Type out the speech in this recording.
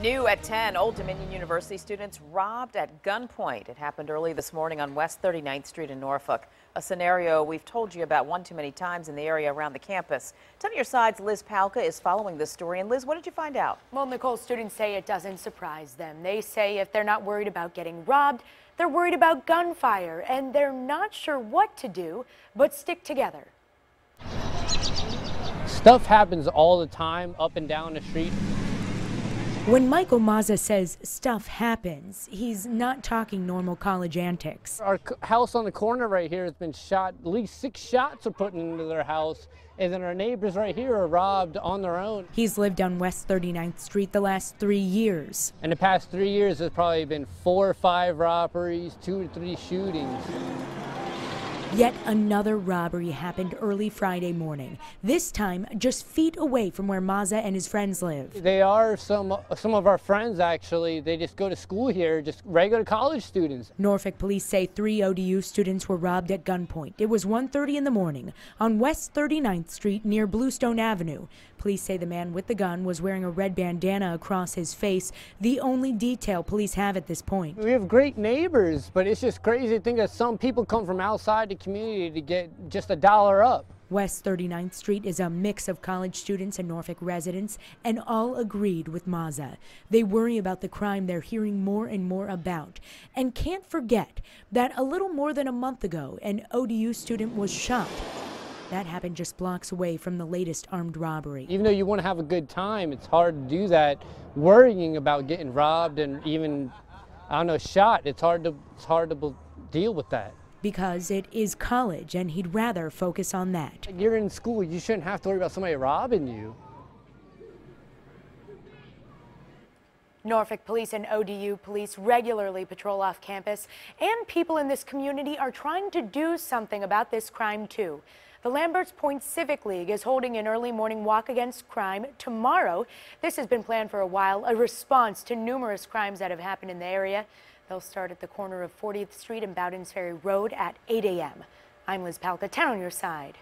New at 10, Old Dominion University students robbed at gunpoint. It happened early this morning on West 39th Street in Norfolk. A scenario we've told you about one too many times in the area around the campus. 10 on your side's Liz Palka is following this story. And Liz, what did you find out? Well, Nicole, students say it doesn't surprise them. They say if they're not worried about getting robbed, they're worried about gunfire, and they're not sure what to do, but stick together. Stuff happens all the time up and down the street. When Michael Mazza says stuff happens, he's not talking normal college antics. Our house on the corner right here has been shot, at least six shots are put into their house, and then our neighbors right here are robbed on their own. He's lived on West 39th Street the last three years. In the past three years, there's probably been four or five robberies, two or three shootings. Yet another robbery happened early Friday morning, this time just feet away from where Mazza and his friends live. They are some, some of our friends, actually. They just go to school here, just regular college students. Norfolk police say three ODU students were robbed at gunpoint. It was 1.30 in the morning on West 39th Street near Bluestone Avenue. Police say the man with the gun was wearing a red bandana across his face, the only detail police have at this point. We have great neighbors, but it's just crazy to think that some people come from outside the community to get just a dollar up. West 39th Street is a mix of college students and Norfolk residents, and all agreed with Mazza. They worry about the crime they're hearing more and more about, and can't forget that a little more than a month ago, an ODU student was shot. That happened just blocks away from the latest armed robbery. Even though you want to have a good time, it's hard to do that worrying about getting robbed and even, I don't know, shot. It's hard to, it's hard to deal with that because it is college and he'd rather focus on that. You're in school, you shouldn't have to worry about somebody robbing you. Norfolk Police and ODU police regularly patrol off campus, and people in this community are trying to do something about this crime too. The Lamberts Point Civic League is holding an early morning walk against crime tomorrow. This has been planned for a while, a response to numerous crimes that have happened in the area. They'll start at the corner of 40th Street and Bowdens Ferry Road at 8 a.m. I'm Liz Palka, 10 on your side.